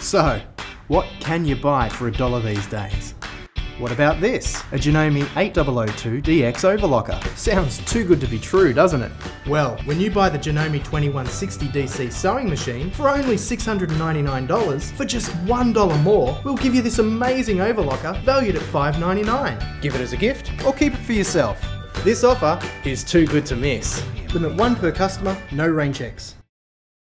So, what can you buy for a dollar these days? What about this? A Janome 8002 DX overlocker. Sounds too good to be true, doesn't it? Well, when you buy the Janome 2160 DC sewing machine for only $699, for just $1 more, we'll give you this amazing overlocker valued at $599. Give it as a gift or keep it for yourself. This offer is too good to miss. Limit one per customer, no rain checks.